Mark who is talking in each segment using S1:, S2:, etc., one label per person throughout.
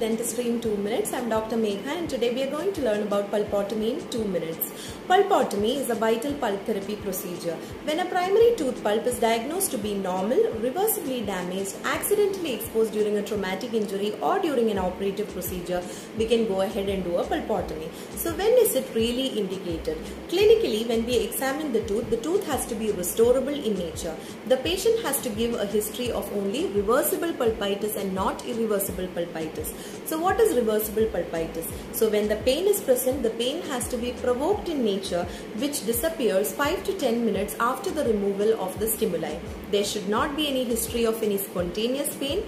S1: Dentistry in 2 minutes. I'm Dr. Megha and today we are going to learn about pulpotomy in 2 minutes. Pulpotomy is a vital pulp therapy procedure. When a primary tooth pulp is diagnosed to be normal, reversibly damaged, accidentally exposed during a traumatic injury or during an operative procedure, we can go ahead and do a pulpotomy. So when is it really indicated? Clinically, when we examine the tooth, the tooth has to be restorable in nature. The patient has to give a history of only reversible pulpitis and not irreversible pulpitis. So what is reversible pulpitis? So when the pain is present, the pain has to be provoked in nature which disappears 5 to 10 minutes after the removal of the stimuli. There should not be any history of any spontaneous pain,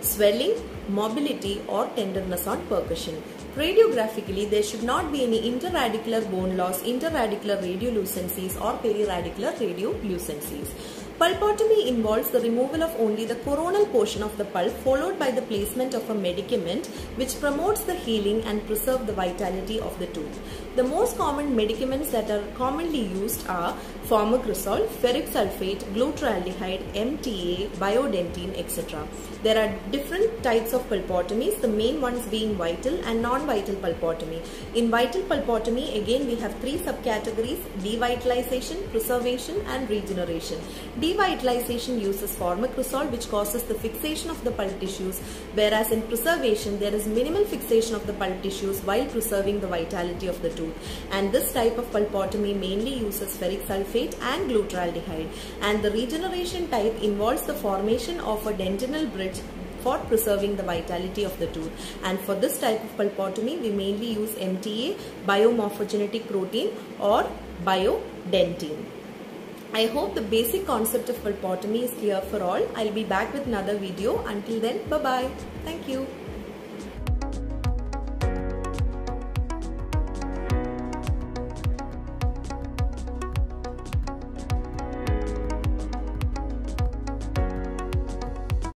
S1: swelling, mobility or tenderness on percussion. Radiographically, there should not be any interradicular bone loss, interradicular radiolucencies or periradicular radiolucencies. Pulpotomy involves the removal of only the coronal portion of the pulp followed by the placement of a medicament which promotes the healing and preserve the vitality of the tooth. The most common medicaments that are commonly used are formocresol, ferric sulfate, glutaraldehyde, MTA, biodentine, etc. There are different types of pulpotomies, the main ones being vital and non-vital pulpotomy. In vital pulpotomy, again we have three subcategories, devitalization, preservation and regeneration. Devitalization uses formocresol which causes the fixation of the pulp tissues whereas in preservation there is minimal fixation of the pulp tissues while preserving the vitality of the tooth. And this type of pulpotomy mainly uses ferric sulfate and glutaraldehyde. And the regeneration type involves the formation of a dentinal bridge for preserving the vitality of the tooth. And for this type of pulpotomy we mainly use MTA biomorphogenetic protein or biodentine. I hope the basic concept of pulpotomy is clear for all. I'll be back with another video. Until then, bye-bye. Thank you.